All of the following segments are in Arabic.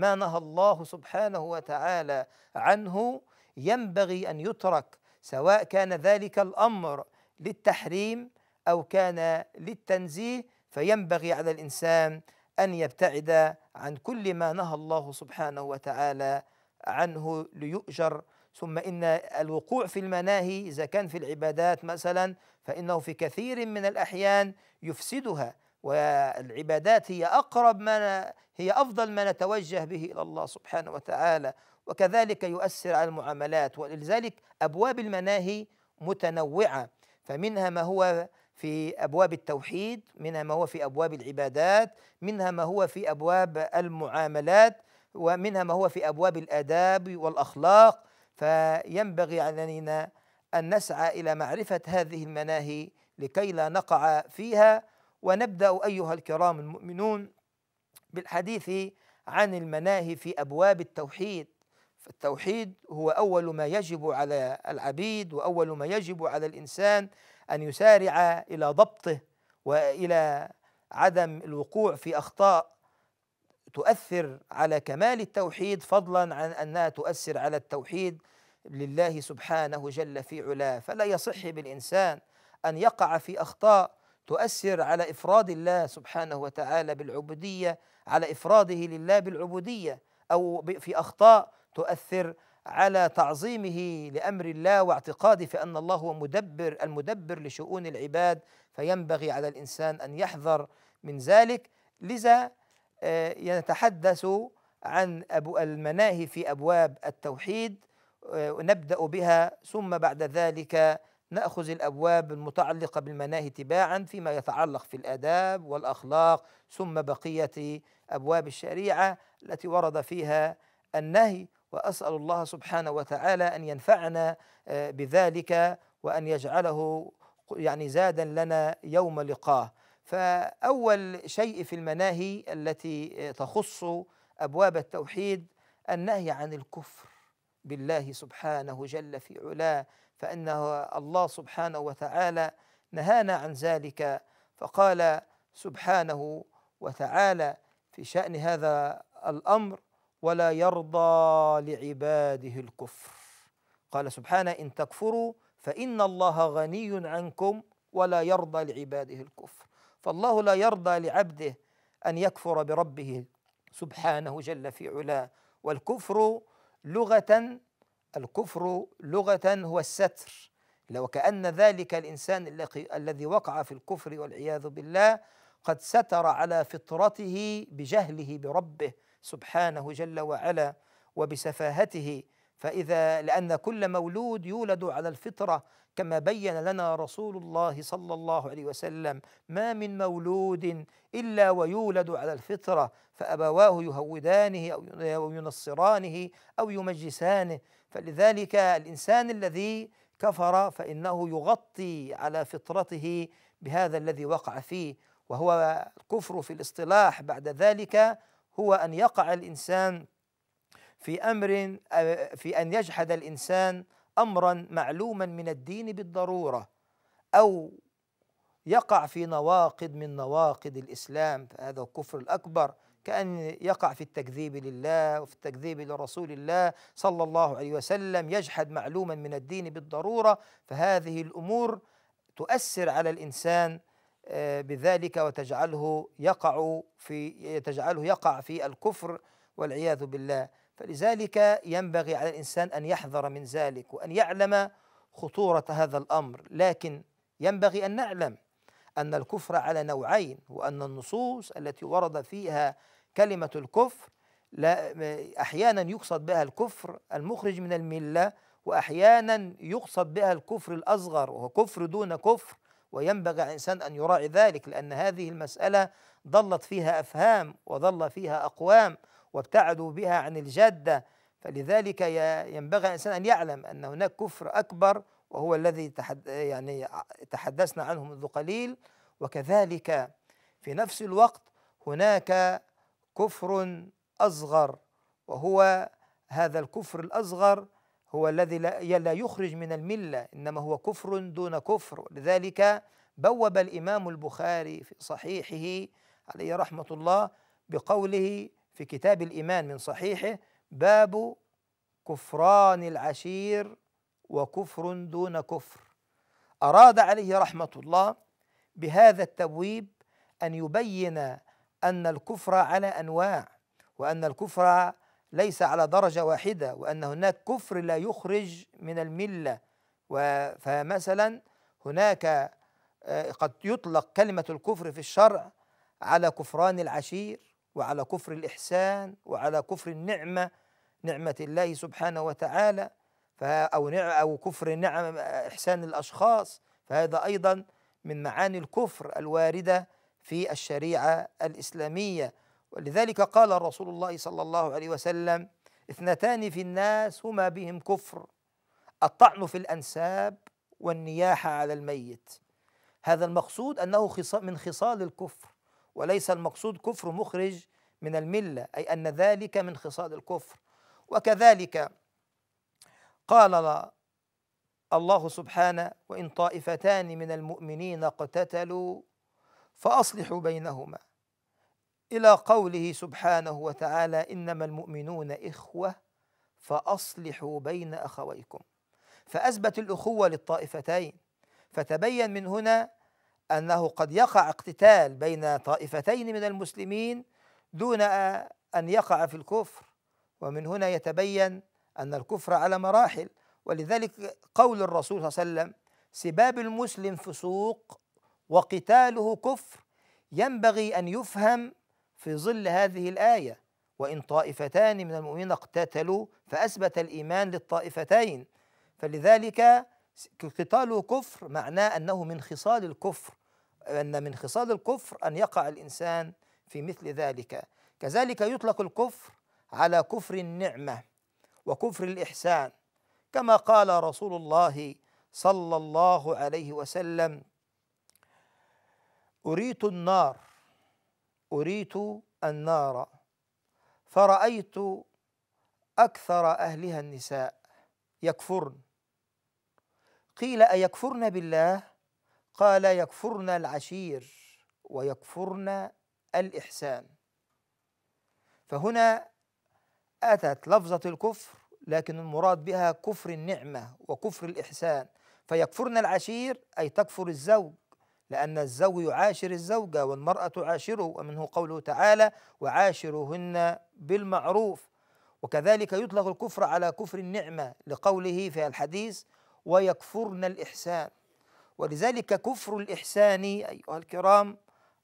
ما نهى الله سبحانه وتعالى عنه ينبغي أن يترك سواء كان ذلك الأمر للتحريم أو كان للتنزيه فينبغي على الإنسان أن يبتعد عن كل ما نهى الله سبحانه وتعالى عنه ليؤجر. ثم إن الوقوع في المناهي إذا كان في العبادات مثلا فإنه في كثير من الأحيان يفسدها. والعبادات هي أقرب ما هي أفضل ما نتوجه به إلى الله سبحانه وتعالى. وكذلك يؤثر على المعاملات ولذلك أبواب المناهي متنوعة. فمنها ما هو في أبواب التوحيد منها ما هو في أبواب العبادات منها ما هو في أبواب المعاملات ومنها ما هو في أبواب الآداب والأخلاق. فينبغي علينا أن نسعى إلى معرفة هذه المناهي لكي لا نقع فيها. ونبدأ أيها الكرام المؤمنون بالحديث عن المناهي في أبواب التوحيد. فالتوحيد هو أول ما يجب على العبيد وأول ما يجب على الإنسان أن يسارع إلى ضبطه وإلى عدم الوقوع في أخطاء تؤثر على كمال التوحيد فضلا عن أنها تؤثر على التوحيد لله سبحانه جل في علاه. فلا يصح بالإنسان أن يقع في أخطاء تؤثر على إفراد الله سبحانه وتعالى بالعبودية على إفراده لله بالعبودية أو في أخطاء تؤثر على تعظيمه لأمر الله واعتقاده في أن الله هو مدبر المدبر لشؤون العباد فينبغي على الإنسان أن يحذر من ذلك. لذا يتحدث عن أبو المناهي في أبواب التوحيد نبدأ بها ثم بعد ذلك نأخذ الأبواب المتعلقة بالمناهي تباعا فيما يتعلق في الآداب والأخلاق ثم بقية أبواب الشريعة التي ورد فيها النهي. وأسأل الله سبحانه وتعالى أن ينفعنا بذلك وأن يجعله يعني زادا لنا يوم لقاه. فأول شيء في المناهي التي تخص أبواب التوحيد النهي عن الكفر بالله سبحانه جل في علاه. فإنه الله سبحانه وتعالى نهانا عن ذلك. فقال سبحانه وتعالى في شأن هذا الأمر ولا يرضى لعباده الكفر قال سبحانه إن تكفروا فإن الله غني عنكم ولا يرضى لعباده الكفر فالله لا يرضى لعبده أن يكفر بربه سبحانه جل في علاه. والكفر لغة الكفر لغة هو الستر. لو كأن ذلك الإنسان الذي وقع في الكفر والعياذ بالله قد ستر على فطرته بجهله بربه سبحانه جل وعلا وبسفاهته فإذا لأن كل مولود يولد على الفطرة كما بين لنا رسول الله صلى الله عليه وسلم ما من مولود إلا ويولد على الفطرة فأبواه يهودانه أو ينصرانه أو يمجسانه. فلذلك الإنسان الذي كفر فإنه يغطي على فطرته بهذا الذي وقع فيه. وهو الكفر في الاصطلاح بعد ذلك هو أن يقع الإنسان في أمر في أن يجحد الإنسان امرا معلوما من الدين بالضرورة أو يقع في نواقض من نواقض الإسلام فهذا الكفر الأكبر كأن يقع في التكذيب لله وفي التكذيب لرسول الله صلى الله عليه وسلم يجحد معلوما من الدين بالضرورة. فهذه الأمور تؤثر على الإنسان بذلك وتجعله يقع في تجعله يقع في الكفر والعياذ بالله. فلذلك ينبغي على الإنسان أن يحذر من ذلك وأن يعلم خطورة هذا الأمر. لكن ينبغي أن نعلم أن الكفر على نوعين وأن النصوص التي ورد فيها كلمة الكفر لا أحيانا يقصد بها الكفر المخرج من الملة واحيانا يقصد بها الكفر الأصغر وهو كفر دون كفر. وينبغي على الإنسان أن يراعي ذلك لأن هذه المسألة ضلت فيها أفهام وضل فيها أقوام. وابتعدوا بها عن الجادة. فلذلك ينبغي الإنسان أن يعلم أن هناك كفر أكبر وهو الذي تحد يعني تحدثنا عنه منذ قليل. وكذلك في نفس الوقت هناك كفر أصغر وهو هذا الكفر الأصغر هو الذي لا يخرج من الملة إنما هو كفر دون كفر. لذلك بوب الإمام البخاري في صحيحه عليه رحمة الله بقوله في كتاب الإيمان من صحيحه باب كفران العشير وكفر دون كفر. أراد عليه رحمة الله بهذا التبويب أن يبين أن الكفر على أنواع وأن الكفر ليس على درجة واحدة وأن هناك كفر لا يخرج من الملة. فمثلا هناك آه، قد يطلق كلمة الكفر في الشرع على كفران العشير. وعلى كفر الإحسان وعلى كفر النعمة نعمة الله سبحانه وتعالى أو أو كفر نعم إحسان الأشخاص. فهذا أيضا من معاني الكفر الواردة في الشريعة الإسلامية. ولذلك قال رسول الله صلى الله عليه وسلم اثنتان في الناس هما بهم كفر الطعن في الأنساب والنياحة على الميت. هذا المقصود أنه من خصال الكفر. وليس المقصود كفر مخرج من الملة أي أن ذلك من خصال الكفر. وكذلك قال الله سبحانه وإن طائفتان من المؤمنين اقتتلوا فأصلحوا بينهما. إلى قوله سبحانه وتعالى إنما المؤمنون إخوة فأصلحوا بين أخويكم. فأثبت الأخوة للطائفتين. فتبين من هنا أنه قد يقع اقتتال بين طائفتين من المسلمين دون أن يقع في الكفر. ومن هنا يتبين أن الكفر على مراحل. ولذلك قول الرسول صلى الله عليه وسلم سباب المسلم فسوق وقتاله كفر ينبغي أن يفهم في ظل هذه الآية. وإن طائفتان من المؤمنين اقتتلوا فأثبت الإيمان للطائفتين. فلذلك قتاله كفر معناه أنه من خصال الكفر. أن من خصال الكفر أن يقع الإنسان في مثل ذلك. كذلك يطلق الكفر على كفر النعمة وكفر الإحسان كما قال رسول الله صلى الله عليه وسلم أريت النار أريت النار فرأيت أكثر أهلها النساء يكفرن. قيل أيكفرن بالله؟ قال يكفرن العشير ويكفرن الإحسان. فهنا أتت لفظة الكفر لكن المراد بها كفر النعمة وكفر الإحسان. فيكفرن العشير أي تكفر الزوج لأن الزوج يعاشر الزوجة والمرأة تعاشره ومنه قوله تعالى وعاشرهن بالمعروف وكذلك يطلق الكفر على كفر النعمة لقوله في الحديث ويكفرن الإحسان ولذلك كفر الإحسان أيها الكرام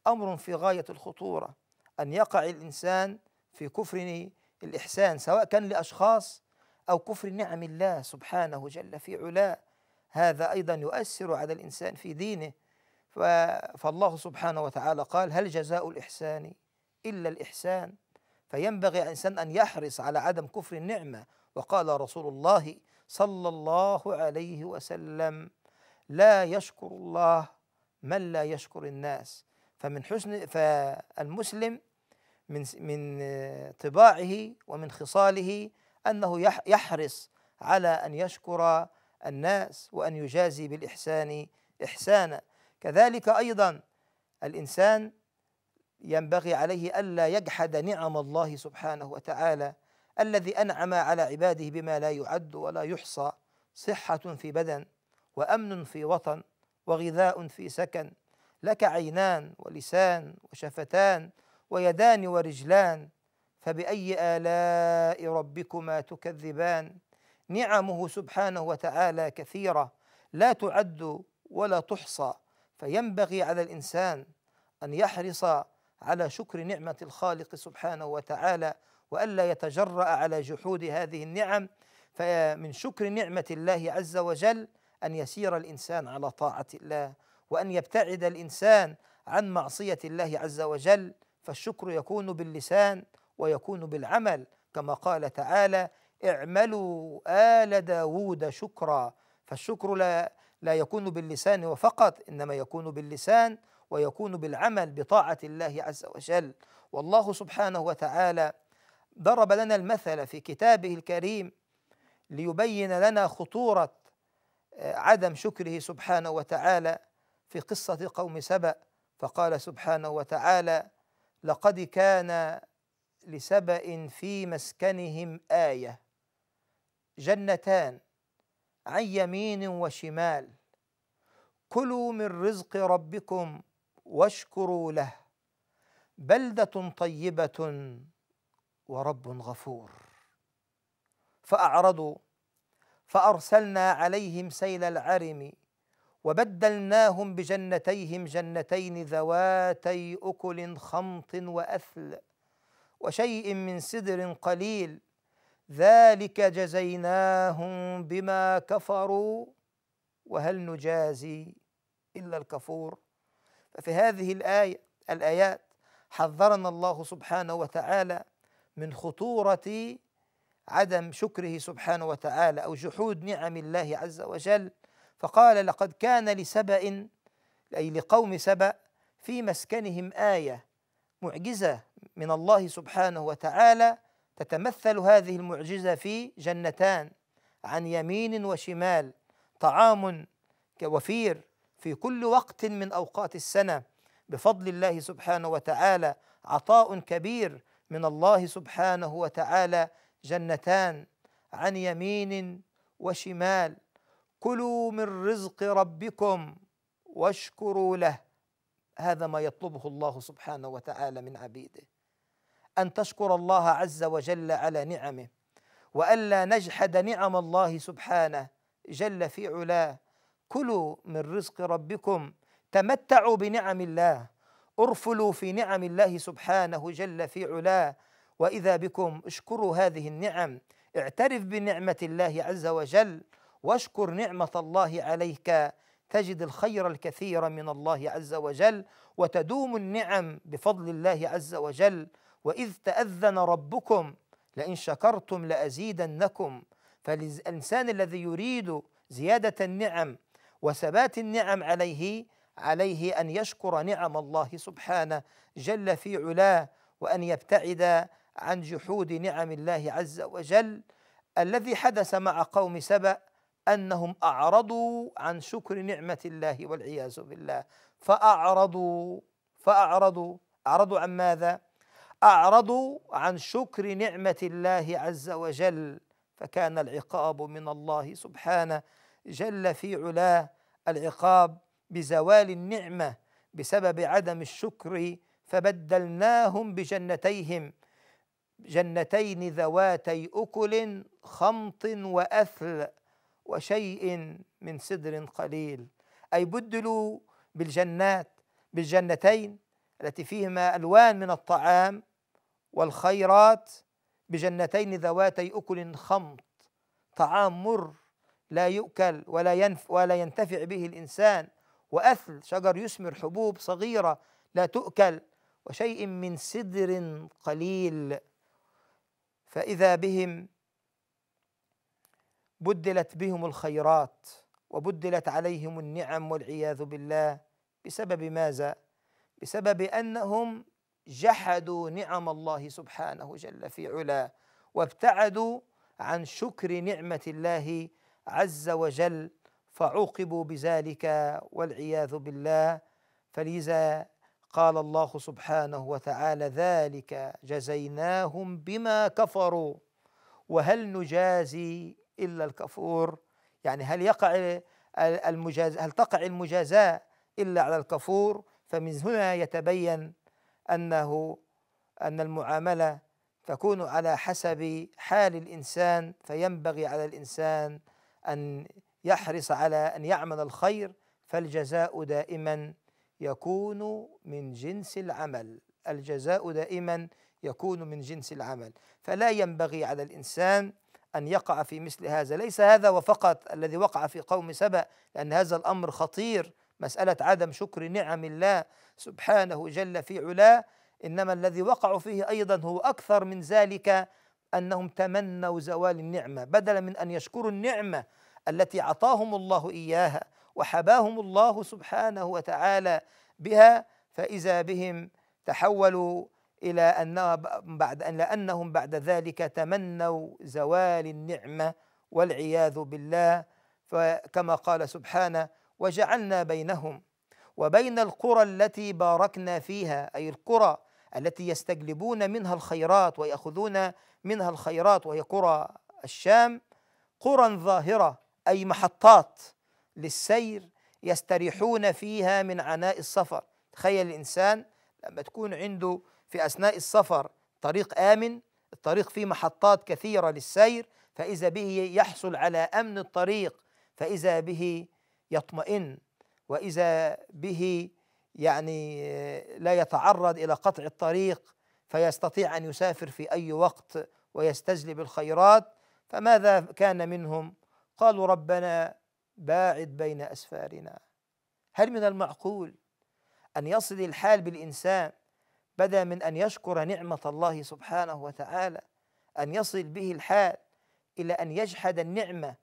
أمر في غاية الخطورة أن يقع الإنسان في كفر الإحسان سواء كان لأشخاص أو كفر نعم الله سبحانه جل في علاه. هذا أيضا يؤثر على الإنسان في دينه. فالله سبحانه وتعالى قال هل جزاء الإحسان إلا الإحسان؟ فينبغي الإنسان أن يحرص على عدم كفر النعمة. وقال رسول الله صلى الله عليه وسلم لا يشكر الله من لا يشكر الناس. فمن حسن فالمسلم من من طباعه ومن خصاله أنه يحرص على أن يشكر الناس وأن يجازي بالإحسان إحسانا. كذلك أيضا الإنسان ينبغي عليه ألا يجحد نعم الله سبحانه وتعالى الذي أنعم على عباده بما لا يعد ولا يحصى. صحة في بدن. وأمن في وطن وغذاء في سكن. لك عينان ولسان وشفتان ويدان ورجلان فبأي آلاء ربكما تكذبان؟ نعمه سبحانه وتعالى كثيرة لا تعد ولا تحصى فينبغي على الإنسان أن يحرص على شكر نعمة الخالق سبحانه وتعالى وألا يتجرأ على جحود هذه النعم. فمن شكر نعمة الله عز وجل أن يسير الإنسان على طاعة الله وأن يبتعد الإنسان عن معصية الله عز وجل فالشكر يكون باللسان ويكون بالعمل. كما قال تعالى اعملوا آل داود شكرا فالشكر لا, لا يكون باللسان وفقط إنما يكون باللسان ويكون بالعمل بطاعة الله عز وجل. والله سبحانه وتعالى ضرب لنا المثل في كتابه الكريم ليبين لنا خطورة عدم شكره سبحانه وتعالى في قصة قوم سبأ فقال سبحانه وتعالى لقد كان لسبأ في مسكنهم آية جنتان عن يمين وشمال كلوا من رزق ربكم واشكروا له بلدة طيبة ورب غفور فأعرضوا فأرسلنا عليهم سيل العرم وبدلناهم بجنتيهم جنتين ذواتي أكل خمط وأثل وشيء من سدر قليل. ذلك جزيناهم بما كفروا. وهل نجازي إلا الكفور؟ ففي هذه الآية الآيات حذرنا الله سبحانه وتعالى من خطورة عدم شكره سبحانه وتعالى أو جحود نعم الله عز وجل فقال لقد كان لسبأ أي لقوم سبأ في مسكنهم آية معجزة من الله سبحانه وتعالى تتمثل هذه المعجزة في جنتان عن يمين وشمال طعام وفير في كل وقت من أوقات السنة بفضل الله سبحانه وتعالى عطاء كبير من الله سبحانه وتعالى جنتان عن يمين وشمال. كلوا من رزق ربكم واشكروا له. هذا ما يطلبه الله سبحانه وتعالى من عبيده. أن تشكر الله عز وجل على نعمه وألا نجحد نعم الله سبحانه جل في علاه. كلوا من رزق ربكم تمتعوا بنعم الله. أرفلوا في نعم الله سبحانه جل في علاه. وإذا بكم اشكروا هذه النعم اعترف بنعمة الله عز وجل واشكر نعمة الله عليك. تجد الخير الكثير من الله عز وجل وتدوم النعم بفضل الله عز وجل. وإذ تأذن ربكم لئن شكرتم لأزيدنكم. فالإنسان الذي يريد زيادة النعم وثبات النعم عليه عليه أن يشكر نعم الله سبحانه جل في علاه وأن يبتعد عن جحود نعم الله عز وجل الذي حدث مع قوم سبأ أنهم أعرضوا عن شكر نعمة الله والعياذ بالله. فأعرضوا فأعرضوا. أعرضوا عن ماذا؟ أعرضوا عن شكر نعمة الله عز وجل. فكان العقاب من الله سبحانه. جل في علاه العقاب بزوال النعمة بسبب عدم الشكر فبدلناهم بجنتيهم. جنتين ذواتي أكل خمط وأثل وشيء من سدر قليل. أي بدلوا بالجنات بالجنتين التي فيهما ألوان من الطعام والخيرات. بجنتين ذواتي أكل خمط طعام مر لا يؤكل ولا ينف ولا ينتفع به الإنسان. وأثل شجر يثمر حبوب صغيرة لا تؤكل وشيء من سدر قليل. فإذا بهم بدلت بهم الخيرات وبدلت عليهم النعم والعياذ بالله بسبب ماذا؟ بسبب أنهم جحدوا نعم الله سبحانه جل في علاه وابتعدوا عن شكر نعمة الله عز وجل فعوقبوا بذلك والعياذ بالله. فلذا قال الله سبحانه وتعالى ذلك جزيناهم بما كفروا. وهل نجازي إلا الكفور؟ يعني هل يقع المجاز هل تقع المجازاة إلا على الكفور؟ فمن هنا يتبين أنه أن المعاملة تكون على حسب حال الإنسان فينبغي على الإنسان أن يحرص على أن يعمل الخير فالجزاء دائما يكون من جنس العمل. الجزاء دائما يكون من جنس العمل. فلا ينبغي على الإنسان أن يقع في مثل هذا. ليس هذا وفقط الذي وقع في قوم سبأ لأن هذا الأمر خطير. مسألة عدم شكر نعم الله سبحانه جل في علاه. إنما الذي وقعوا فيه أيضا هو أكثر من ذلك أنهم تمنوا زوال النعمة. بدلا من أن يشكروا النعمة التي أعطاهم الله إياها وحباهم الله سبحانه وتعالى بها فإذا بهم تحولوا إلى أن بعد ان لانهم بعد ذلك تمنوا زوال النعمة والعياذ بالله. فكما قال سبحانه وجعلنا بينهم وبين القرى التي باركنا فيها أي القرى التي يستجلبون منها الخيرات ويأخذون منها الخيرات وهي قرى الشام قرى ظاهرة أي محطات. للسير يستريحون فيها من عناء السفر. تخيل الإنسان لما تكون عنده في أثناء السفر طريق آمن الطريق فيه محطات كثيرة للسير فإذا به يحصل على أمن الطريق فإذا به يطمئن وإذا به يعني لا يتعرض إلى قطع الطريق فيستطيع أن يسافر في أي وقت ويستجلب الخيرات. فماذا كان منهم؟ قالوا ربنا باعد بين أسفارنا. هل من المعقول أن يصل الحال بالإنسان بدا من أن يشكر نعمة الله سبحانه وتعالى أن يصل به الحال إلى أن يجحد النعمة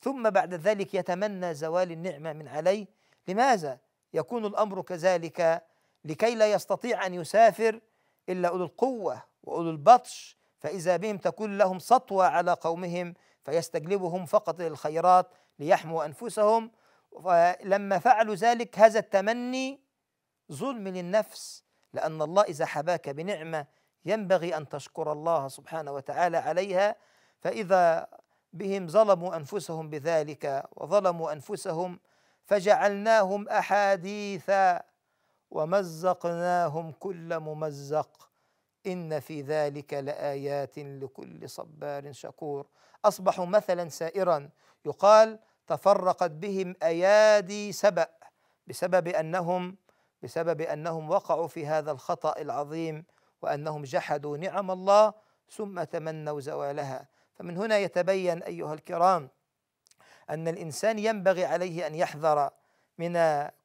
ثم بعد ذلك يتمنى زوال النعمة من عليه؟ لماذا يكون الأمر كذلك لكي لا يستطيع أن يسافر إلا أولو القوة وأولو البطش؟ فإذا بهم تكون لهم سطوة على قومهم فيستجلبهم فقط للخيرات ليحموا أنفسهم. فلما فعلوا ذلك هذا التمني ظلم للنفس لأن الله إذا حباك بنعمة ينبغي أن تشكر الله سبحانه وتعالى عليها. فإذا بهم ظلموا أنفسهم بذلك وظلموا أنفسهم فجعلناهم أحاديثا ومزقناهم كل ممزق. إن في ذلك لآيات لكل صبار شكور. أصبحوا مثلا سائرا يقال تفرقت بهم أيادي سبأ بسبب أنهم بسبب أنهم وقعوا في هذا الخطأ العظيم وأنهم جحدوا نعم الله ثم تمنوا زوالها. فمن هنا يتبين أيها الكرام أن الإنسان ينبغي عليه أن يحذر من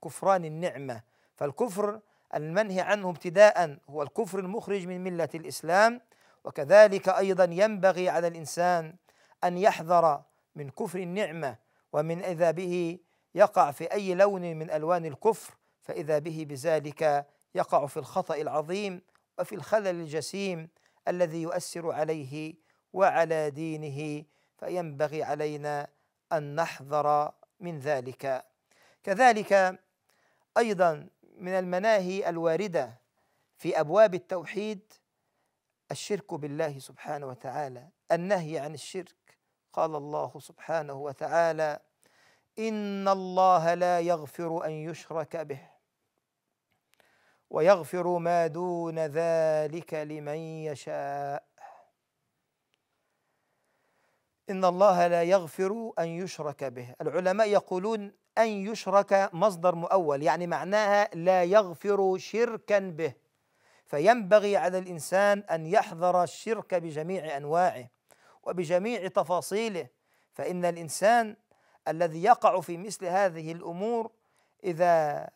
كفران النعمة. فالكفر المنهي عنه ابتداء هو الكفر المخرج من ملة الإسلام وكذلك أيضا ينبغي على الإنسان أن يحذر من كفر النعمة ومن إذا به يقع في أي لون من ألوان الكفر فإذا به بذلك يقع في الخطأ العظيم وفي الخلل الجسيم الذي يؤثر عليه وعلى دينه فينبغي علينا أن نحذر من ذلك. كذلك أيضا من المناهي الواردة في أبواب التوحيد الشرك بالله سبحانه وتعالى النهي عن الشرك. قال الله سبحانه وتعالى إن الله لا يغفر أن يشرك به ويغفر ما دون ذلك لمن يشاء. إن الله لا يغفر أن يشرك به. العلماء يقولون أن يشرك مصدر مؤول يعني معناها لا يغفر شركا به. فينبغي على الإنسان أن يحذر الشرك بجميع أنواعه وبجميع تفاصيله. فإن الإنسان الذي يقع في مثل هذه الأمور إذا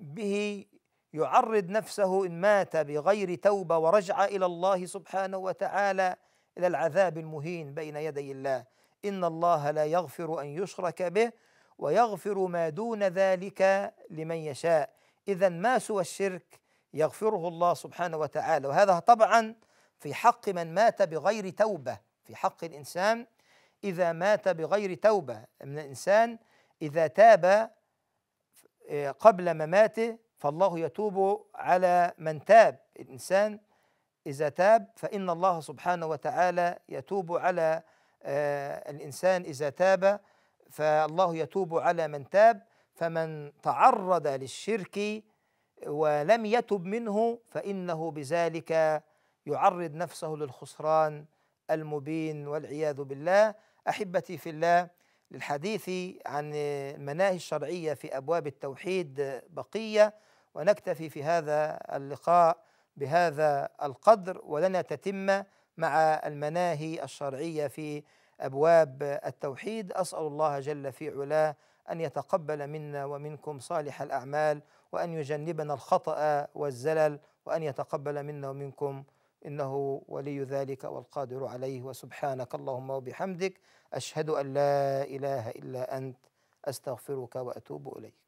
به يعرض نفسه إن مات بغير توبة ورجعة إلى الله سبحانه وتعالى إلى العذاب المهين بين يدي الله. إن الله لا يغفر أن يشرك به ويغفر ما دون ذلك لمن يشاء. إذا ما سوى الشرك يغفره الله سبحانه وتعالى. وهذا طبعا في حق من مات بغير توبة في حق الإنسان. إذا مات بغير توبة من الإنسان إذا تاب آه، قبل مماته فالله يتوب على من تاب. الإنسان إذا تاب فإن الله سبحانه وتعالى يتوب على آه، الإنسان إذا تاب. فالله يتوب على من تاب فمن تعرض للشرك ولم يتب منه فإنه بذلك يعرض نفسه للخسران المبين والعياذ بالله. أحبتي في الله للحديث عن المناهي الشرعية في أبواب التوحيد بقية ونكتفي في هذا اللقاء بهذا القدر ولنا تتمة مع المناهي الشرعية في أبواب التوحيد. أسأل الله جل في علاه أن يتقبل منا ومنكم صالح الأعمال وأن يجنبنا الخطأ والزلل وأن يتقبل منا ومنكم. إنه ولي ذلك والقادر عليه. وسبحانك اللهم وبحمدك أشهد أن لا إله إلا أنت أستغفرك وأتوب إليك.